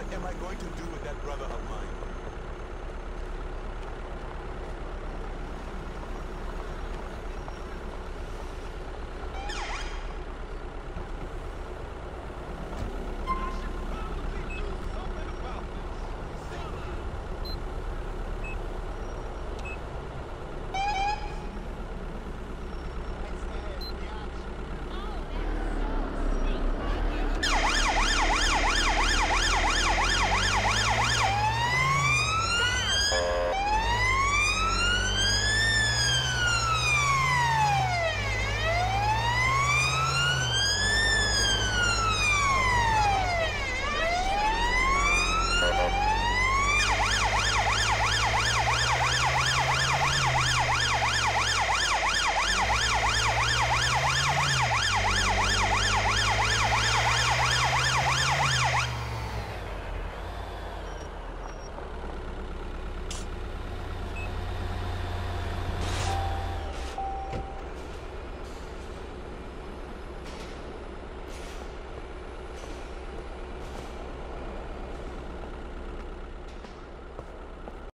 What am I going to do with that brother of mine?